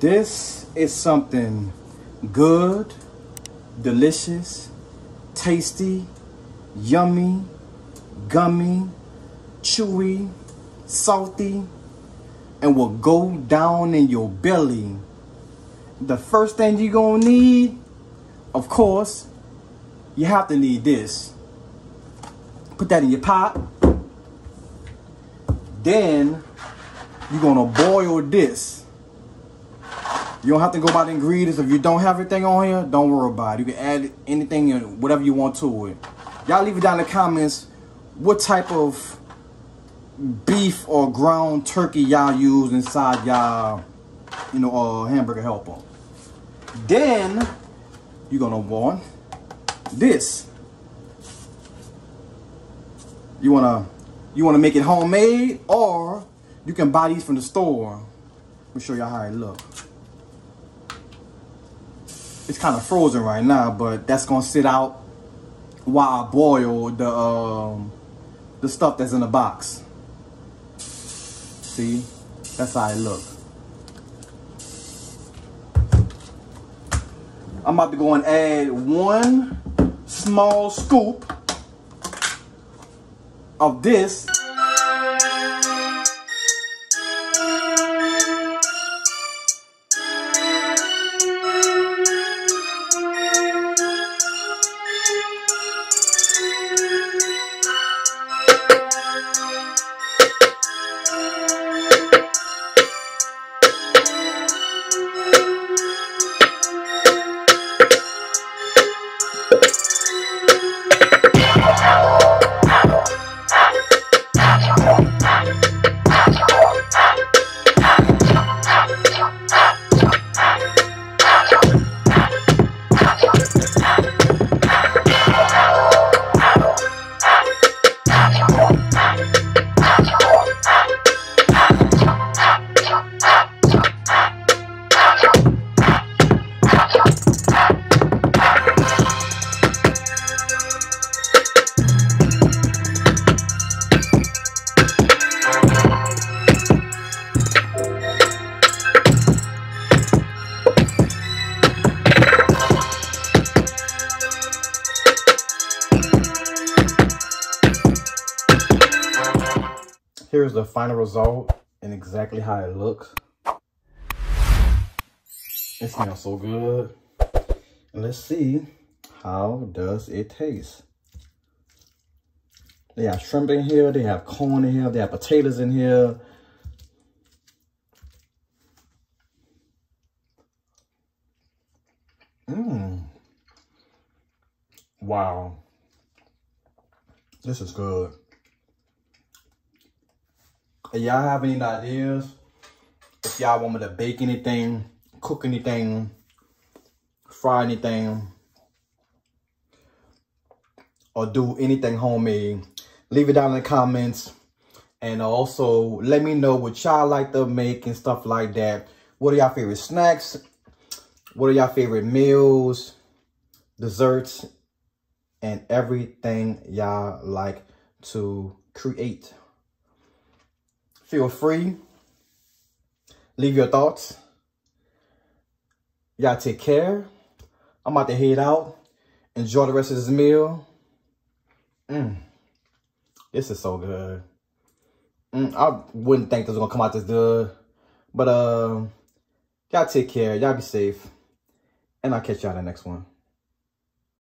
This is something good, delicious, tasty, yummy, gummy, chewy, salty, and will go down in your belly. The first thing you're gonna need, of course, you have to need this. Put that in your pot. Then you're gonna boil this. You don't have to go by the ingredients. If you don't have everything on here, don't worry about it. You can add anything, and whatever you want to it. Y'all leave it down in the comments what type of beef or ground turkey y'all use inside y'all, you know, uh, hamburger helper. Then you're gonna want this. You wanna you wanna make it homemade or you can buy these from the store. Let me show y'all how it look. It's kind of frozen right now, but that's gonna sit out while I boil the um, the stuff that's in the box. See, that's how it look. I'm about to go and add one small scoop of this Here's the final result and exactly how it looks. It smells so good. Let's see how does it taste. They have shrimp in here, they have corn in here, they have potatoes in here. Mmm. Wow. This is good. If y'all have any ideas, if y'all want me to bake anything, cook anything, fry anything, or do anything homemade, leave it down in the comments. And also, let me know what y'all like to make and stuff like that. What are y'all favorite snacks? What are y'all favorite meals, desserts, and everything y'all like to create? Feel free. Leave your thoughts. Y'all take care. I'm about to head out. Enjoy the rest of this meal. Mmm. This is so good. Mm, I wouldn't think this was going to come out this good. But, uh, y'all take care. Y'all be safe. And I'll catch y'all in the next one.